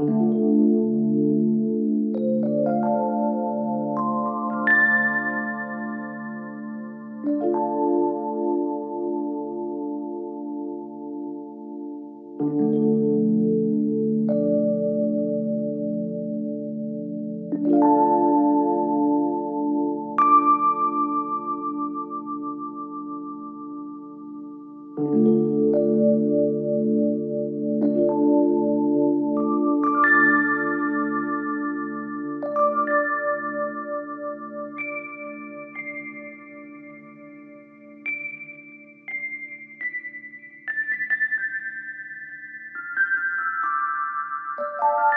thank mm -hmm. you you.